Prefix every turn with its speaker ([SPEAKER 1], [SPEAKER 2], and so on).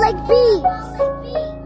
[SPEAKER 1] like bees.